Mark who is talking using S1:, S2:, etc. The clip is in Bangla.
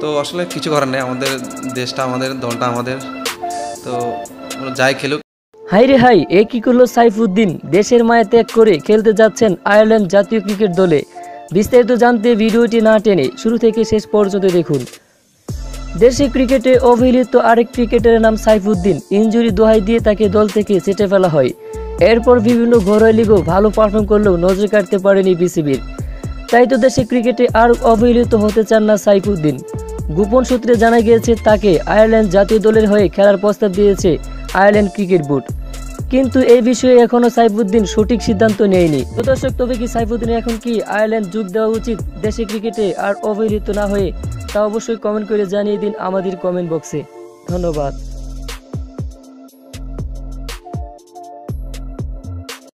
S1: তো আসলে কিছু করার নেই, আমাদের দেশটা, আমাদের দলটা আমাদের। তো যাই খেলুক।
S2: হাই রে হাই, এ কি করল সাইফুদ্দিন? দেশের মায়া ত্যাগ করে খেলতে যাচ্ছেন আয়ারল্যান্ড জাতীয় ক্রিকেট দলে। বিস্তারিত জানতে ভিডিওটি না টেনে শুরু থেকে শেষ পর্যন্ত দেখুন। দেশে ক্রিকেটে অবহেলিত আরেক ক্রিকেটারের নাম সাইফুদ্দিন। ইনজুরি দোহাই দিয়ে তাকে দল থেকে ছেটে ফেলা হয়। এরপর বিভিন্ন ঘরোয়া লিগও ভালো পারফর্ম করলেও নজর কাটতে পারেনি বিসিবির। তাই তো দেশে ক্রিকেটে আর অবহেলিত হতে চান না সাইফুদ্দিন। গোপন সূত্রে জানা গিয়েছে, তাকে আয়ারল্যান্ড জাতীয় দলের হয়ে খেলার প্রস্তাব দিয়েছে আয়ারল্যান্ড ক্রিকেট বোর্ড। কিন্তু এই বিষয়ে এখনও সাইফুদ্দিন সঠিক সিদ্ধান্ত নেয়নি। তো দর্শক, তবে কি সাইফুদ্দিন এখন কি আয়ারল্যান্ড যোগ দেওয়া উচিত দেশে ক্রিকেটে আর অবহেলিত না হয়ে, তা অবশ্যই কমেন্ট করে জানিয়ে দিন আমাদের কমেন্ট বক্সে ধন্যবাদ।